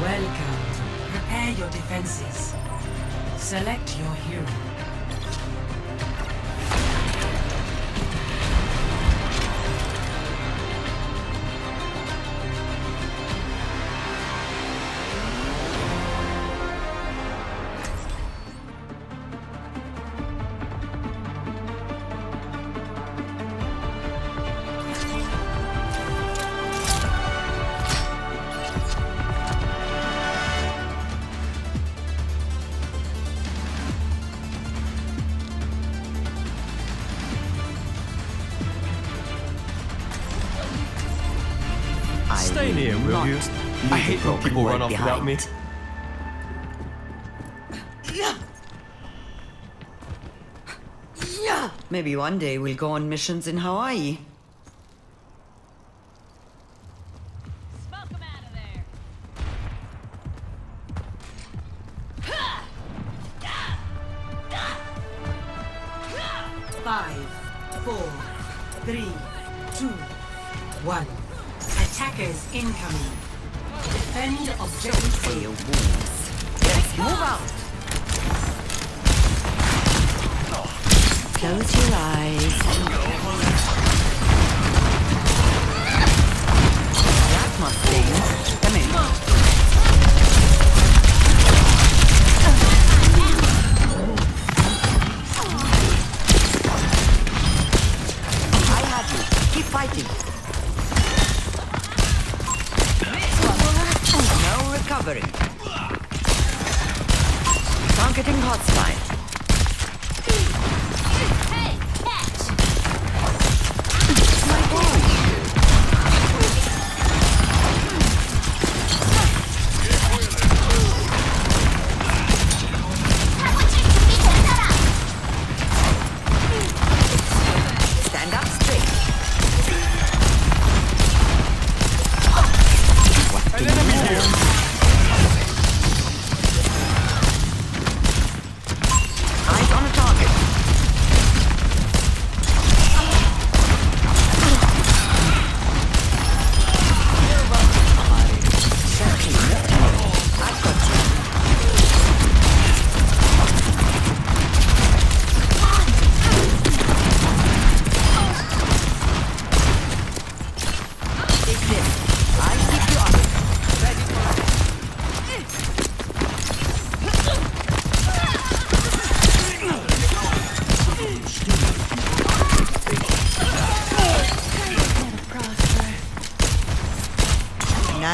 Welcome. Prepare your defenses. Select your hero. Stay near, will you? I hate when people run off without me. Maybe one day we'll go on missions in Hawaii. Attackers incoming. Defend objective A. move out. Close your eyes. That must sting. Come in.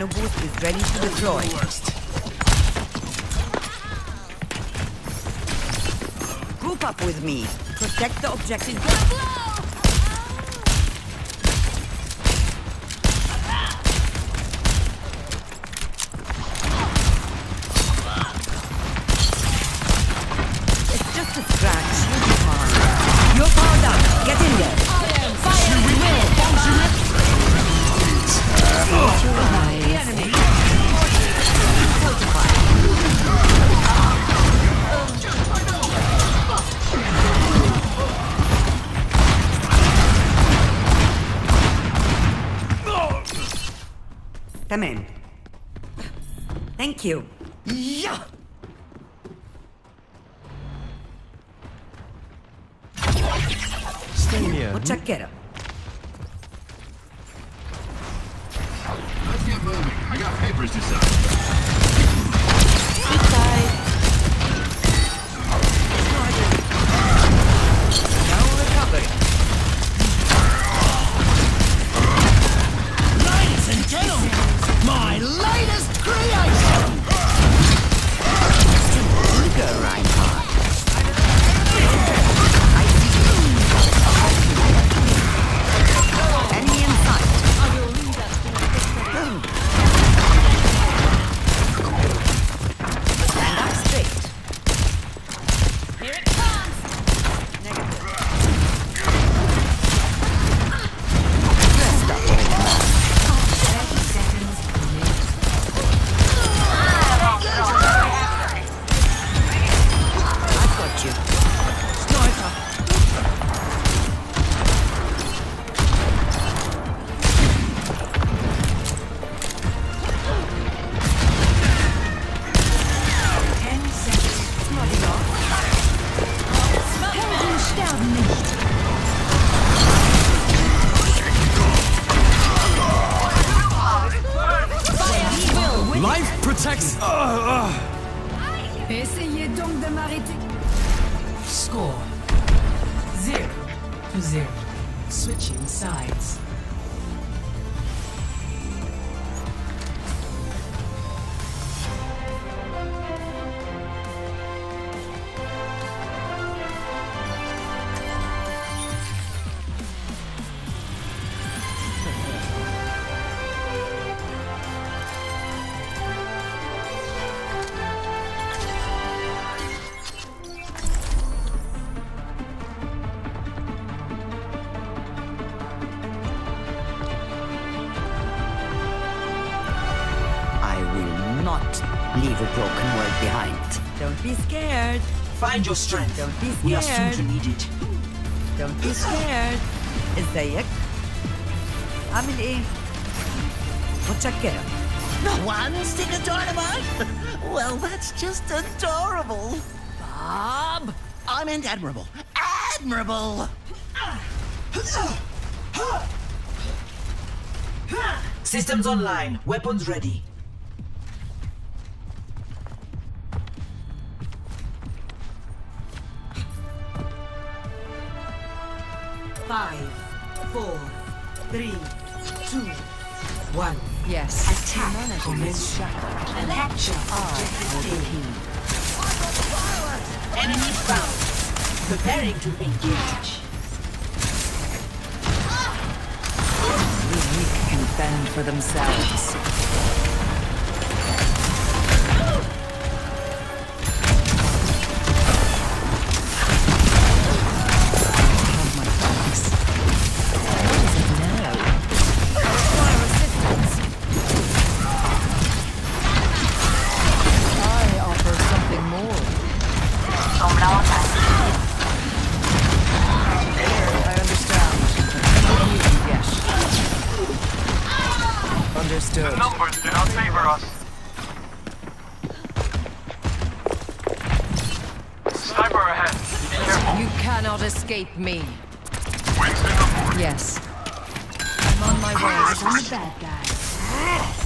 Is ready to deploy. Group up with me. Protect the objective. Come in. Thank you. Yeah. Stay near. Muchachero. Let's get moving. I got papers to sign. Essayez donc de m'arrêter. Score zero to zero. Switching sides. leave a broken world behind. Don't be scared. Find your strength. Don't be We are soon scared. to need it. Don't be scared. ازيك؟ عامل ايه؟ متشكرة. One stick of dynamite? well, that's just adorable. Bob! I meant admirable. Admirable! Systems online. Weapons ready. Five, four, three, two, one. Yes. Attack commence. Capture objective A. Enemy found. Preparing to engage. The weak can fend for themselves. Numbers do not favor us. Sniper ahead. Be careful. You cannot escape me. Yes. I'm on my way. I'm the bad guy.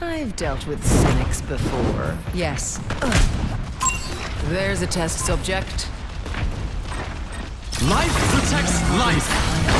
I've dealt with cynics before. Yes. There's a test subject. life protects life.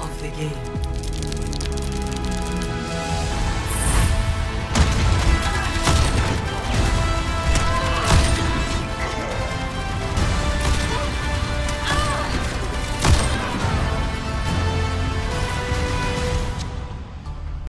of the game.